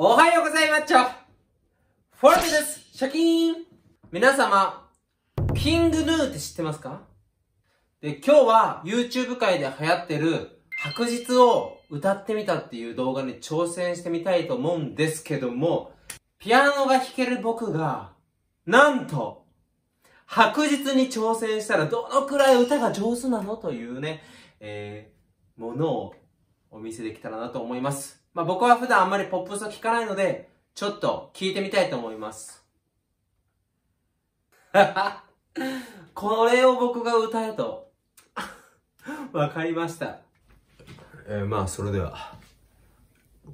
おはようございます。フォルテです。シャキーン。皆様、キングヌーって知ってますか？で、今日は YouTube 界で流行ってる白日を歌ってみたっていう動画に挑戦してみたいと思うんですけども、ピアノが弾ける僕が、なんと、白日に挑戦したらどのくらい歌が上手なの？というね、えー、ものをお見せできたらなと思います。まあ僕は普段あんまりポップスを聴かないので、ちょっと聞いてみたいと思います。これを僕が歌えと。わかりました。えー、まあそれでは、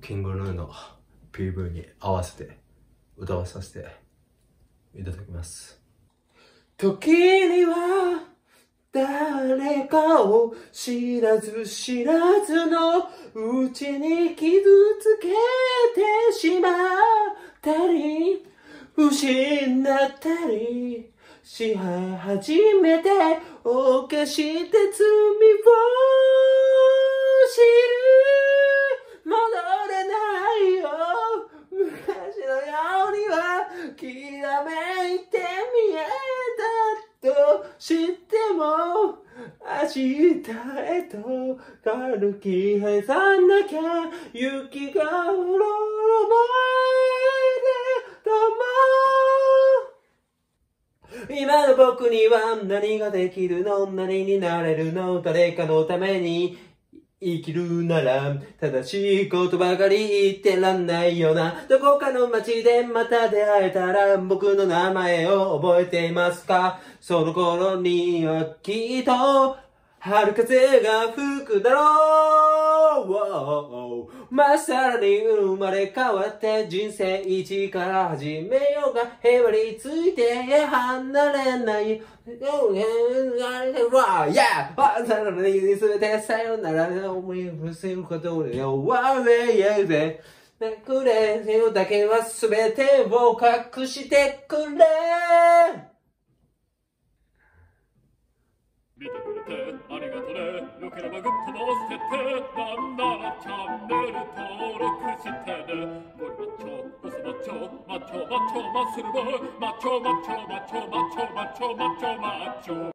キングヌーの PV に合わせて歌わさせていただきます。時には誰かを知らず知らずのうちに傷つけてしまったり、失ったりし始めて、犯して罪を知る。戻れないよ。昔のようには、きらめいて見えたと知っても、明日へと軽き返さなきゃ雪が降る前でとも今の僕には何ができるの？何になれるの？誰かのために生きるなら、正しいことばかり言ってらんないよな。どこかの街でまた出会えたら、僕の名前を覚えていますか？その頃にはきっと、春風が吹くだろうまっさらに生まれ変わって人生一から始めようがへばりついて離れない。わやあさらにすべてさよなら思いを伏せることで終われやぜ。なくれせよだけはすべてを隠してくれ。見てくれてありがとね。よければグッドも押してなんならチャンネル登録してね。ゴリマッチョボスマッチョマッチョマッチョマッスルボーマッチョマッチョマッチョマッチョマッチョマッチョマッチョ